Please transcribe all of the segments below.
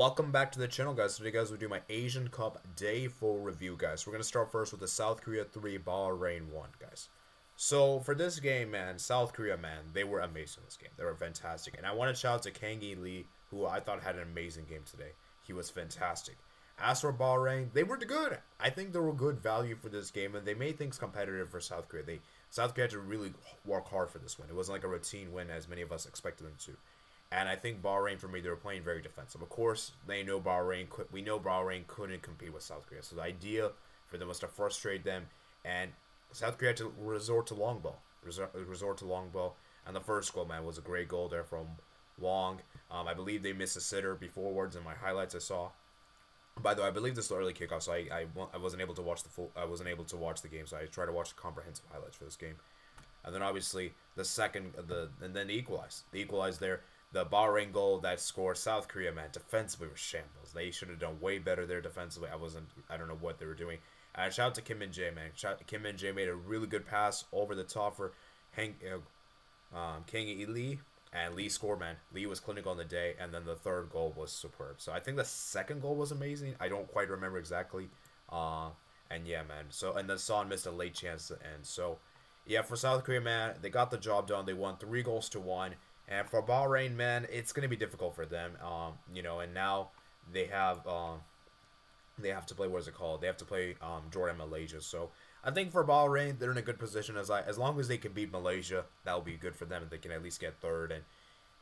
welcome back to the channel, guys. Today, guys, we do my Asian Cup Day 4 review, guys. We're going to start first with the South Korea 3, Bahrain 1, guys. So, for this game, man, South Korea, man, they were amazing in this game. They were fantastic. And I want to shout out to Kang Lee, who I thought had an amazing game today. He was fantastic. As for Bahrain, they were good. I think they were good value for this game, and they made things competitive for South Korea. They South Korea had to really work hard for this win. It wasn't like a routine win as many of us expected them to. And I think Bahrain, for me, they were playing very defensive. Of course, they know Bahrain. We know Bahrain couldn't compete with South Korea. So the idea for them was to frustrate them, and South Korea had to resort to long ball. Resort, resort to long ball. And the first goal, man, was a great goal there from Hwang. Um, I believe they missed a sitter beforewards in my highlights I saw. By the way, I believe this is the early kickoff, so I, I, I wasn't able to watch the full. I wasn't able to watch the game, so I tried to watch the comprehensive highlights for this game. And then obviously the second, the and then the equalize. The equalize there the Bahrain goal that scored South Korea, man, defensively was shambles. They should have done way better there defensively. I wasn't, I don't know what they were doing. And shout out to Kim Min-jae, man. Shout, Kim Min-jae made a really good pass over the top for Hank, uh, um, King E. Lee. And Lee scored, man. Lee was clinical on the day. And then the third goal was superb. So I think the second goal was amazing. I don't quite remember exactly. Uh, and yeah, man. So, and then Son missed a late chance to end. So, yeah, for South Korea, man, they got the job done. They won three goals to one. And for Bahrain, man, it's going to be difficult for them. Um, you know, and now they have um, they have to play. What is it called? They have to play um, Jordan, Malaysia. So I think for Bahrain, they're in a good position. As I, as long as they can beat Malaysia, that will be good for them. They can at least get third, and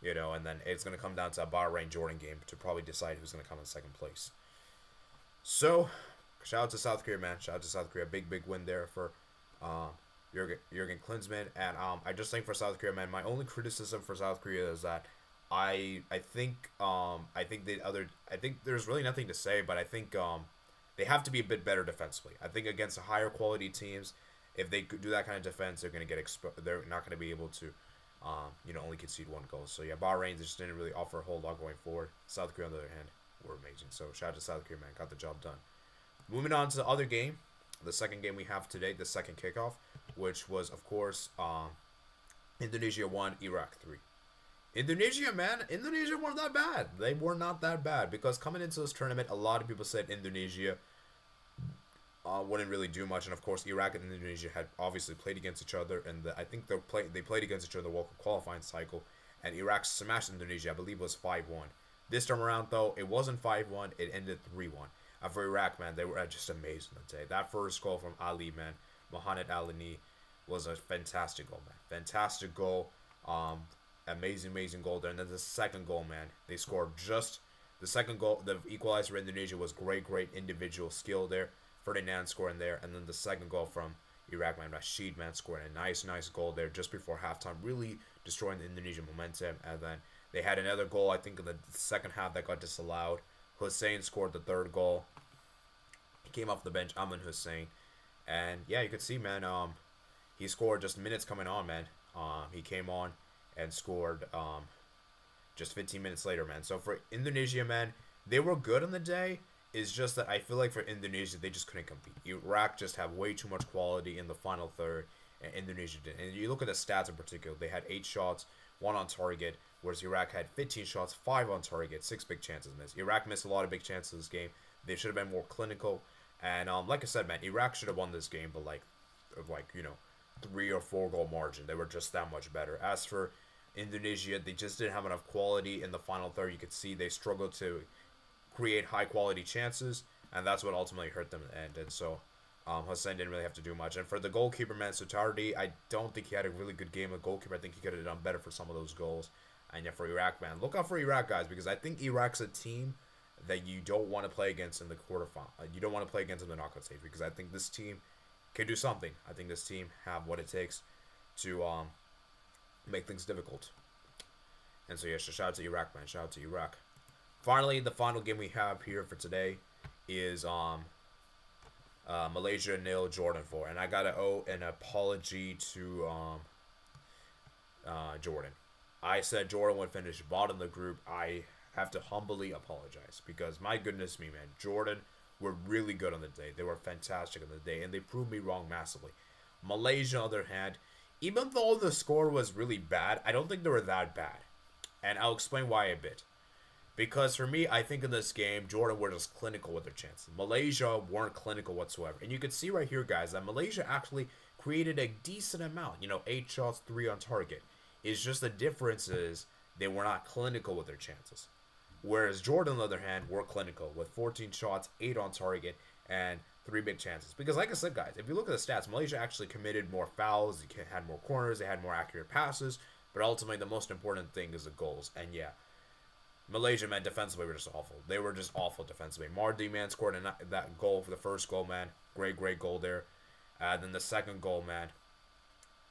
you know, and then it's going to come down to a Bahrain Jordan game to probably decide who's going to come in second place. So, shout out to South Korea, man. Shout out to South Korea. Big, big win there for uh, Jurgen, Jurgen Klinsmann. And um, I just think for South Korea, man, my only criticism for South Korea is that I I think um I think the other I think there's really nothing to say, but I think um they have to be a bit better defensively. I think against the higher quality teams, if they do that kind of defense, they're gonna get exposed. They're not gonna be able to. Um, you know, only concede one goal. So yeah, Bahrain just didn't really offer a whole lot going forward. South Korea, on the other hand, were amazing. So shout out to South Korea, man, got the job done. Moving on to the other game, the second game we have today, the second kickoff which was, of course, uh, Indonesia 1, Iraq 3. Indonesia, man, Indonesia weren't that bad. They were not that bad because coming into this tournament, a lot of people said Indonesia uh, wouldn't really do much, and of course, Iraq and Indonesia had obviously played against each other, and the, I think they they played against each other the qualifying cycle, and Iraq smashed Indonesia. I believe was five one. This time around, though, it wasn't five one. It ended three one. For Iraq, man, they were just amazing today. That first goal from Ali, man, Mohamed Alini was a fantastic goal, man. Fantastic goal. Um, amazing, amazing goal there. And then the second goal, man, they scored just the second goal. The equalizer for Indonesia was great, great individual skill there. Ferdinand scoring there, and then the second goal from Iraq, man, Rashid, man, scoring a nice, nice goal there just before halftime, really destroying the Indonesian momentum. And then they had another goal, I think, in the second half that got disallowed. Hussein scored the third goal. He came off the bench, Aymen Hussein. And yeah, you could see, man, um, he scored just minutes coming on, man. Um, he came on and scored um, just 15 minutes later, man. So for Indonesia, man, they were good on the day. It's just that I feel like for Indonesia, they just couldn't compete. Iraq just have way too much quality in the final third, and Indonesia didn't. And you look at the stats in particular, they had eight shots, one on target, whereas Iraq had 15 shots, five on target, six big chances missed. Iraq missed a lot of big chances in this game. They should have been more clinical. And um, like I said, man, Iraq should have won this game, but like, like you know, three or four goal margin. They were just that much better. As for Indonesia, they just didn't have enough quality in the final third. You could see they struggled to create high quality chances, and that's what ultimately hurt them end. And so um, Hussein didn't really have to do much. And for the goalkeeper, man, Sutardi, I don't think he had a really good game of goalkeeper. I think he could have done better for some of those goals. And yeah, for Iraq, man, look out for Iraq, guys, because I think Iraq's a team that you don't want to play against in the quarterfinal. You don't want to play against in the knockout stage because I think this team can do something. I think this team have what it takes to um, make things difficult. And so yeah, so shout out to Iraq, man. Shout out to Iraq. Finally, the final game we have here for today is um uh, Malaysia nil Jordan four, and I gotta owe an apology to um uh, Jordan. I said Jordan would finish bottom of the group. I have to humbly apologize because my goodness me, man, Jordan were really good on the day. They were fantastic on the day, and they proved me wrong massively. Malaysia, on the other hand, even though the score was really bad, I don't think they were that bad. And I'll explain why a bit. Because for me, I think in this game, Jordan were just clinical with their chances. Malaysia weren't clinical whatsoever. And you can see right here, guys, that Malaysia actually created a decent amount. You know, eight shots, three on target. It's just the difference is they were not clinical with their chances. Whereas Jordan, on the other hand, were clinical with 14 shots, 8 on target, and 3 big chances. Because, like I said, guys, if you look at the stats, Malaysia actually committed more fouls, they had more corners, they had more accurate passes, but ultimately, the most important thing is the goals. And yeah, Malaysia, man, defensively were just awful. They were just awful defensively. Mardi, man, scored a, that goal for the first goal, man. Great, great goal there. Uh, then the second goal, man,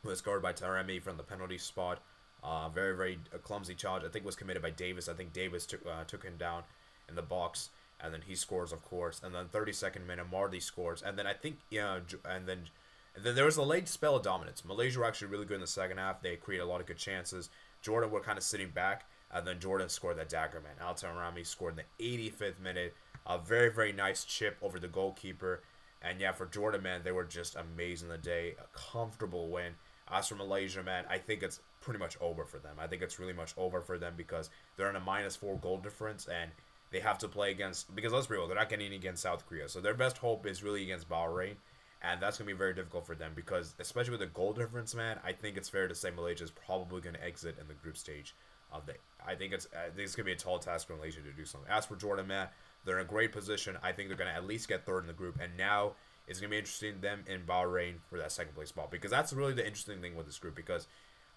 was scored by Taamari from the penalty spot. Uh, very, very clumsy charge. I think was committed by Davis. I think Davis took uh, took him down in the box, and then he scores, of course. And then 32nd minute, Mardi scores, and then I think yeah, and then and then there was a late spell of dominance. Malaysia were actually really good in the second half. They created a lot of good chances. Jordan were kind of sitting back. And then Jordan scored that dagger man. Al-Taamari scored in the 85th minute. A very, very nice chip over the goalkeeper. And yeah, for Jordan, man, they were just amazing the day. A comfortable win. As for Malaysia, man, I think it's pretty much over for them. I think it's really much over for them because they're in a minus four goal difference and they have to play against because let's be real, they're not getting against South Korea. So their best hope is really against Bahrain. And that's gonna be very difficult for them because especially with the goal difference, man, I think it's fair to say Malaysia is probably gonna exit in the group stage of the I think it's I think it's gonna be a tall task for Malaysia to do something. As for Jordan, man, they're in a great position. I think they're gonna at least get third in the group, and now it's gonna be interesting them in Bahrain for that second place spot because that's really the interesting thing with this group because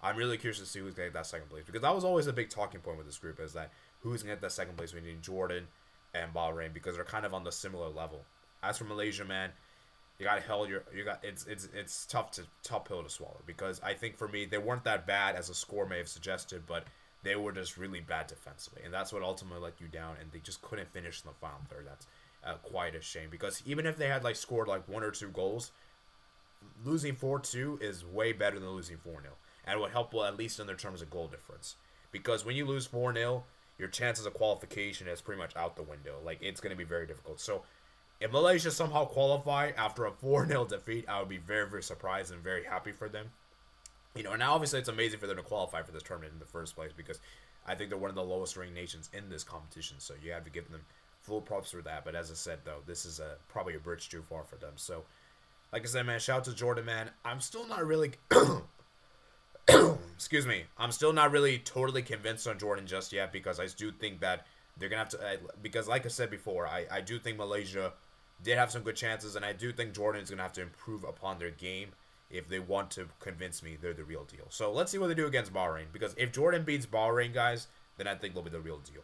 I'm really curious to see who's gonna get that second place because that was always a big talking point with this group is that who's gonna get that second place between Jordan and Bahrain because they're kind of on the similar level. As for Malaysia, man, you got to hell your you got it's it's it's tough to tough pill to swallow because I think for me they weren't that bad as a score may have suggested, but they were just really bad defensively, and that's what ultimately let you down. And they just couldn't finish in the final third. That's uh, quite a shame because even if they had like scored like one or two goals, losing four two is way better than losing four 0 and would help well at least in their terms of goal difference. Because when you lose four 0 your chances of qualification is pretty much out the window. Like it's going to be very difficult. So if Malaysia somehow qualify after a 4 0 defeat, I would be very, very surprised and very happy for them you know, and obviously it's amazing for them to qualify for this tournament in the first place because I think they're one of the lowest ranked nations in this competition. So you have to give them full props for that. But as I said, though, this is a probably a bridge too far for them. So, like I said, man, shout out to Jordan, man. I'm still not really. excuse me. I'm still not really totally convinced on Jordan just yet because I do think that they're gonna have to. Uh, because, like I said before, I I do think Malaysia did have some good chances, and I do think Jordan is gonna have to improve upon their game if they want to convince me they're the real deal. So let's see what they do against Bahrain. Because if Jordan beats Bahrain, guys, then I think they'll be the real deal.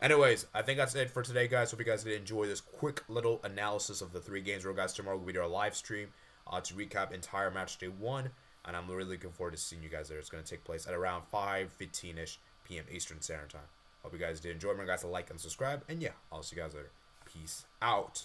Anyways, I think that's it for today, guys. Hope you guys did enjoy this quick little analysis of the three games. Real guys, tomorrow will be our live stream uh, to recap entire match day one. And I'm really looking forward to seeing you guys there. It's going to take place at around 5.15ish p.m. Eastern Standard Time. Hope you guys did enjoy. Remember, guys, to like and subscribe. And yeah, I'll see you guys later. Peace out.